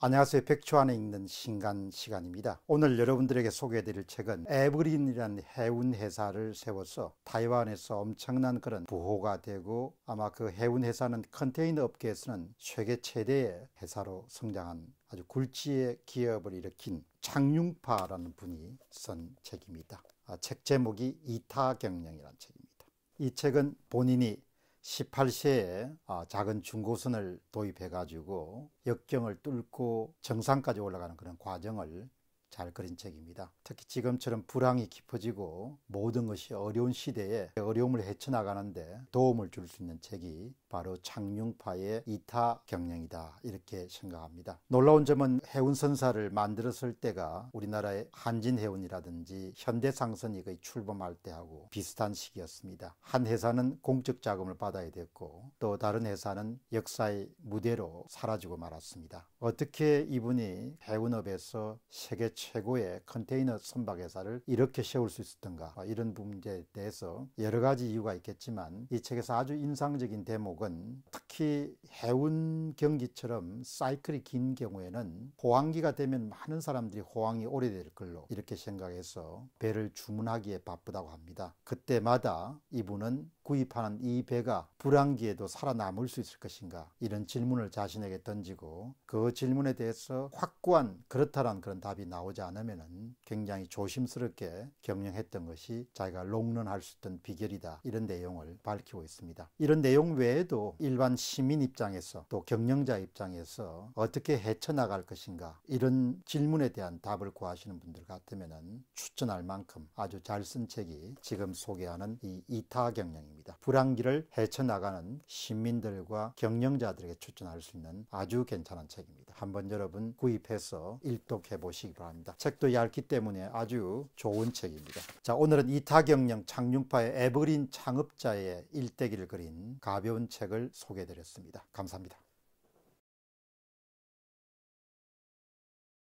안녕하세요. 백초 안에 읽는 신간 시간입니다. 오늘 여러분들에게 소개해드릴 책은 에브린이라는 해운 회사를 세워서 타이완에서 엄청난 그런 부호가 되고 아마 그 해운 회사는 컨테이너 업계에서는 세계 최대의 회사로 성장한 아주 굴지의 기업을 일으킨 장융파라는 분이 쓴 책입니다. 아, 책 제목이 이타 경영이라는 책입니다. 이 책은 본인이 18세에 아, 작은 중고선을 도입해 가지고 역경을 뚫고 정상까지 올라가는 그런 과정을 잘 그린 책입니다. 특히 지금처럼 불황이 깊어지고 모든 것이 어려운 시대에 어려움을 헤쳐나가는데 도움을 줄 수 있는 책이 바로 창융파의 이타 경영이다 이렇게 생각합니다. 놀라운 점은 해운선사를 만들었을 때가 우리나라의 한진해운이라든지 현대상선이 거의 출범할 때하고 비슷한 시기였습니다. 한 회사는 공적 자금을 받아야 됐고 또 다른 회사는 역사의 무대로 사라지고 말았습니다. 어떻게 이분이 해운업에서 세계 최고의 컨테이너 선박 회사를 이렇게 세울 수 있었던가 이런 문제에 대해서 여러 가지 이유가 있겠지만 이 책에서 아주 인상적인 대목은 특히 해운 경기처럼 사이클이 긴 경우에는 호황기가 되면 많은 사람들이 호황이 오래될 걸로 이렇게 생각해서 배를 주문하기에 바쁘다고 합니다. 그때마다 이분은 구입하는 이 배가 불황기에도 살아남을 수 있을 것인가 이런 질문을 자신에게 던지고 그 질문에 대해서 확고한 그렇다란 그런 답이 나오 지 않으면 굉장히 조심스럽게 경영했던 것이 자기가 롱런할 수 있던 비결이다 이런 내용을 밝히고 있습니다. 이런 내용 외에도 일반 시민 입장에서 또 경영자 입장에서 어떻게 헤쳐나갈 것인가 이런 질문에 대한 답을 구하시는 분들 같으면 추천할 만큼 아주 잘 쓴 책이 지금 소개하는 이 이타 경영입니다. 불황기를 헤쳐나가는 시민들과 경영자들에게 추천할 수 있는 아주 괜찮은 책입니다. 한번 여러분 구입해서 일독해 보시기 바랍니다. 책도 얇기 때문에 아주 좋은 책입니다. 자, 오늘은 이타경영 창융파의 에버린 창업자의 일대기를 그린 가벼운 책을 소개해 드렸습니다. 감사합니다.